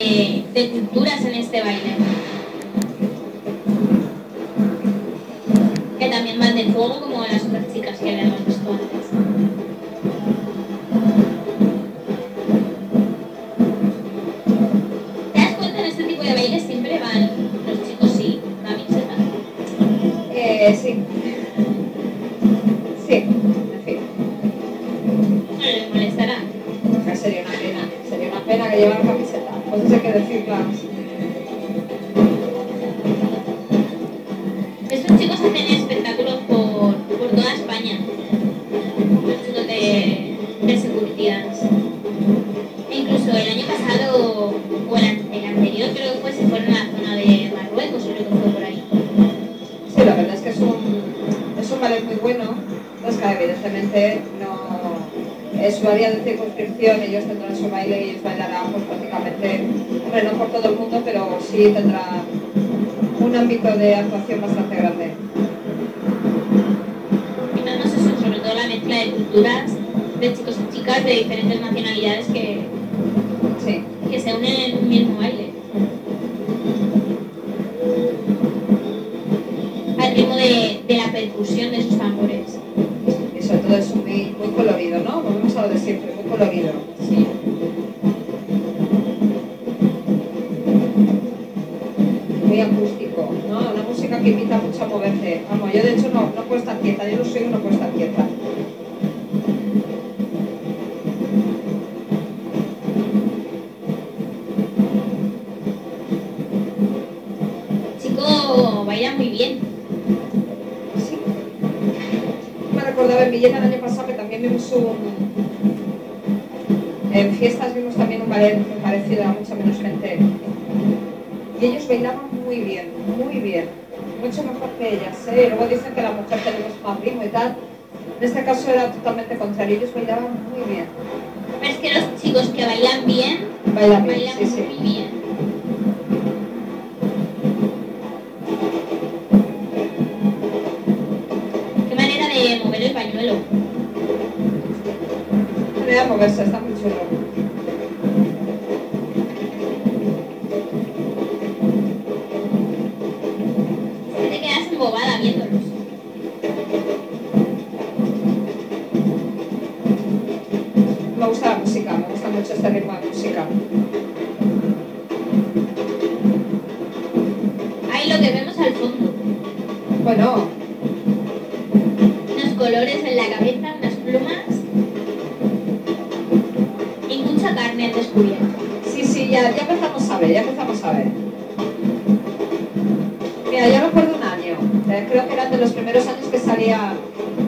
de, de culturas en este baile. Que también van de fuego como las otras chicas que habíamos visto antes. ¿Te das cuenta en este tipo de bailes siempre van los chicos sí, camiseta? Eh, sí. Sí, en fin. No les molestará. Sería una pena. Sería una pena que llevar camiseta. Pues eso hay que decirlas. Estos chicos hacen espectáculos por, por toda España. Los chicos de, de Securities. E incluso el año pasado, o el anterior creo que fue, se fueron a la zona de Marruecos, creo que fue por ahí. Sí, la verdad es que es un, es un ballet muy bueno. Pues que evidentemente no es su área de circunscripción, ellos tendrán su baile y ellos bailarán pues hombre, no por todo el mundo, pero sí tendrá un ámbito de actuación bastante grande. Y sé, son sobre todo la mezcla de culturas de chicos y chicas de diferentes nacionalidades que, Sí. que se unen en un mismo baile. Al ritmo de, de la percusión de sus tambores. Y sobre todo es muy, muy colorido, ¿no? Volvemos a lo de siempre, muy colorido. Muy acústico, ¿no? Una música que invita mucho a moverse. Vamos, yo de hecho no, no puedo estar quieta, yo no soy no puedo estar quieta. Chico baila muy bien. Sí. Me recordaba en Villena el año pasado que también vimos un... En fiestas vimos también un ballet parecido a mucha menos gente. Y ellos bailaban muy bien, muy bien. Mucho mejor que ellas, ¿eh? Luego dicen que la mujer tenemos más ritmo y tal. En este caso era totalmente contrario, ellos bailaban muy bien. Pero es que los chicos que bailan bien, Bailan bien, bailan sí, sí. muy bien. Qué manera de mover el pañuelo. manera de moverse, está muy chulo. Mucho este ritmo de música. Ahí lo que vemos al fondo. Bueno, Unos colores en la cabeza, unas plumas. Y mucha carne al descubierto. sí, sí, ya, ya empezamos a ver, ya empezamos a ver. Mira, yo recuerdo un año, eh, creo que eran de los primeros años que salía